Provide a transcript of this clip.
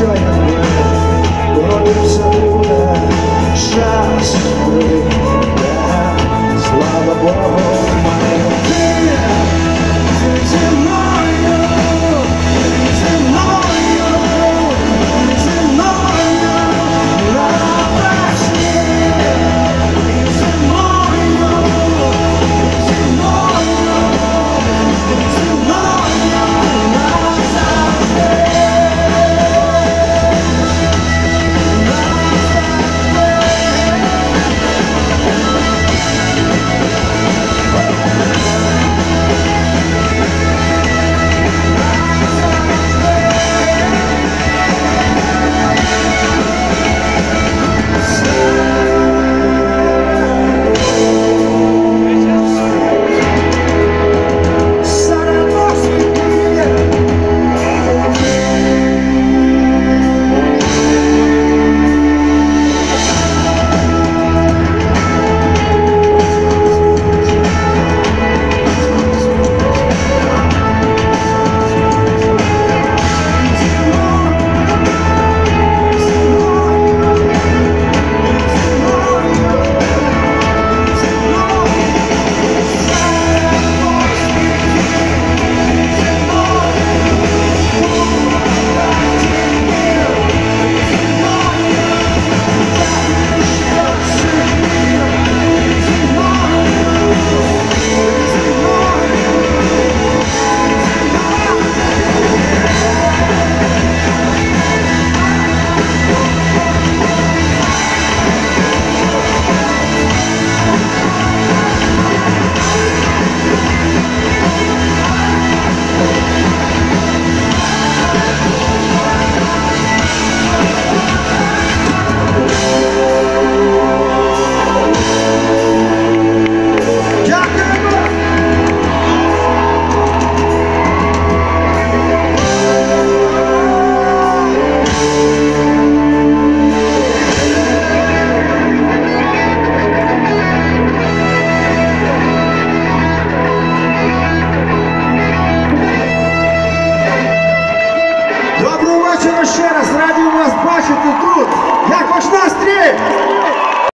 отчаянно Торопимся туда, шанс Слава Богу. Пошла стрель!